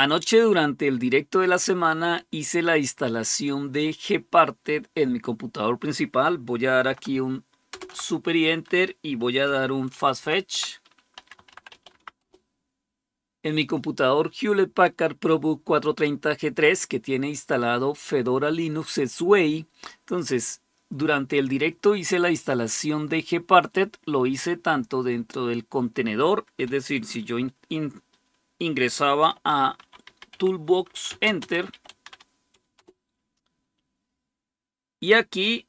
Anoche durante el directo de la semana hice la instalación de Gparted en mi computador principal. Voy a dar aquí un super y enter y voy a dar un fast fetch. En mi computador Hewlett Packard ProBook 430 G3 que tiene instalado Fedora Linux Sway. Entonces, durante el directo hice la instalación de Gparted. Lo hice tanto dentro del contenedor, es decir, si yo ingresaba a Toolbox Enter. Y aquí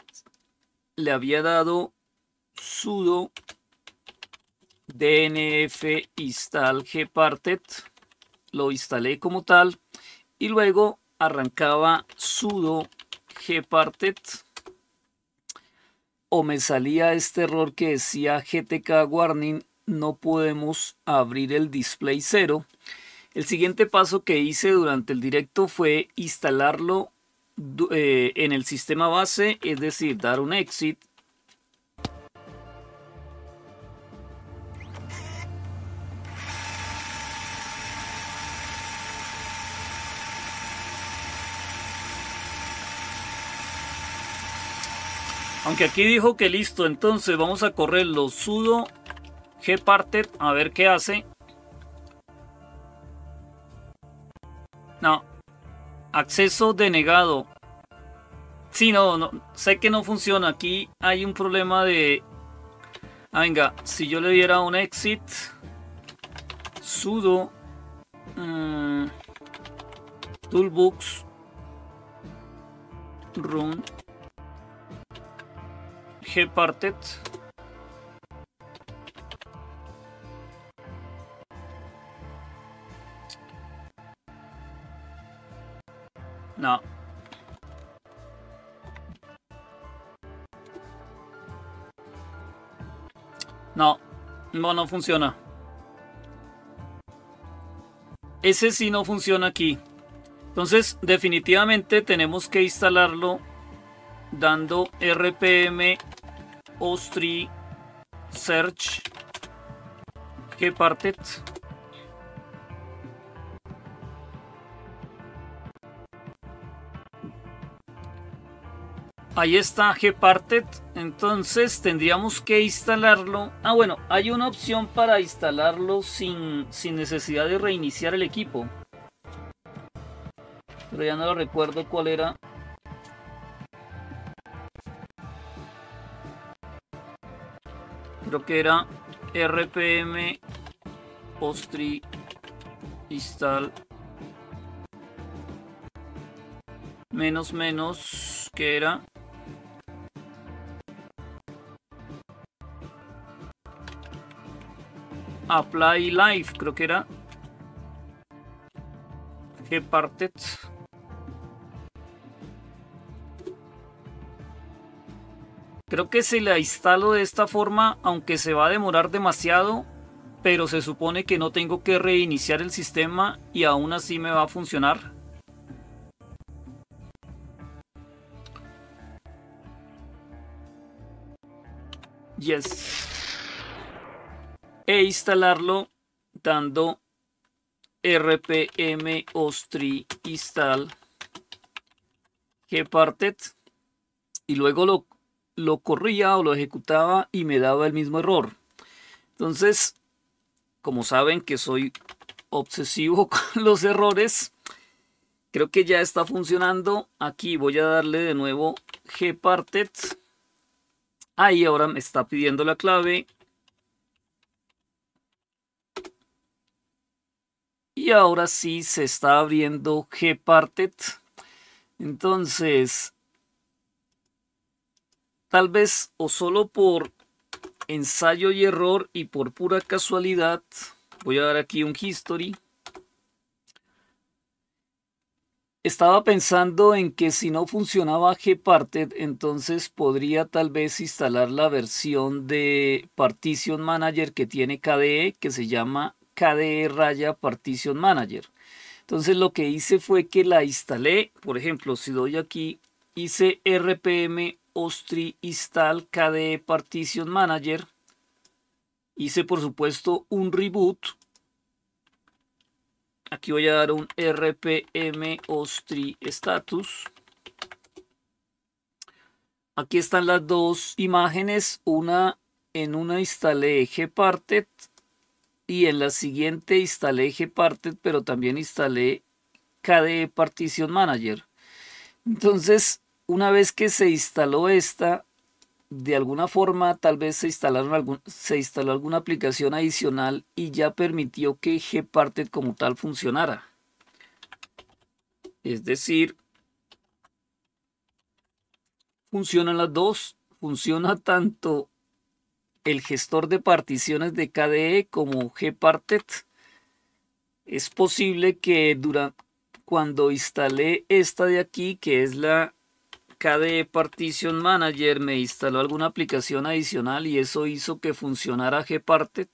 le había dado sudo dnf install gparted. Lo instalé como tal. Y luego arrancaba sudo gparted. O me salía este error que decía gtk warning. No podemos abrir el display 0. El siguiente paso que hice durante el directo fue instalarlo eh, en el sistema base, es decir, dar un exit. Aunque aquí dijo que listo, entonces vamos a correr los sudo gparted a ver qué hace. No. Acceso denegado. Sí, no, no, sé que no funciona. Aquí hay un problema de... Ah, venga, si yo le diera un exit, sudo mm, toolbox run gparted No. No, no, no funciona. Ese sí no funciona aquí. Entonces, definitivamente tenemos que instalarlo dando rpm ostri search gparted Ahí está Gparted. Entonces tendríamos que instalarlo. Ah, bueno, hay una opción para instalarlo sin, sin necesidad de reiniciar el equipo. Pero ya no lo recuerdo cuál era. Creo que era rpm ostri install menos menos que era Apply Live, creo que era. Gparted. Creo que si la instalo de esta forma, aunque se va a demorar demasiado, pero se supone que no tengo que reiniciar el sistema y aún así me va a funcionar. Yes e instalarlo dando rpm ostri install gparted y luego lo, lo corría o lo ejecutaba y me daba el mismo error. Entonces, como saben que soy obsesivo con los errores, creo que ya está funcionando. Aquí voy a darle de nuevo gparted. Ahí ahora me está pidiendo la clave Y ahora sí se está abriendo Gparted. Entonces, tal vez o solo por ensayo y error y por pura casualidad, voy a dar aquí un history. Estaba pensando en que si no funcionaba Gparted, entonces podría tal vez instalar la versión de Partition Manager que tiene KDE, que se llama KDE Raya Partition Manager. Entonces lo que hice fue que la instalé, por ejemplo, si doy aquí, hice rpm ostri install KDE Partition Manager, hice por supuesto un reboot, Aquí voy a dar un rpm ostri status. Aquí están las dos imágenes, una en una instalé gparted y en la siguiente instalé gparted, pero también instalé KDE Partition Manager. Entonces, una vez que se instaló esta, de alguna forma tal vez se, instalaron algún, se instaló alguna aplicación adicional y ya permitió que gparted como tal funcionara. Es decir, funcionan las dos. Funciona tanto el gestor de particiones de KDE como gparted. Es posible que durante, cuando instalé esta de aquí, que es la KDE Partition Manager, me instaló alguna aplicación adicional y eso hizo que funcionara gparted.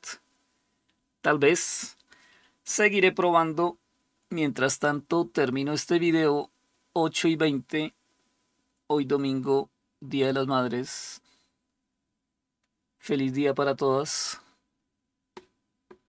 Tal vez seguiré probando. Mientras tanto, termino este video 8 y 20 hoy domingo, Día de las Madres. Feliz día para todas.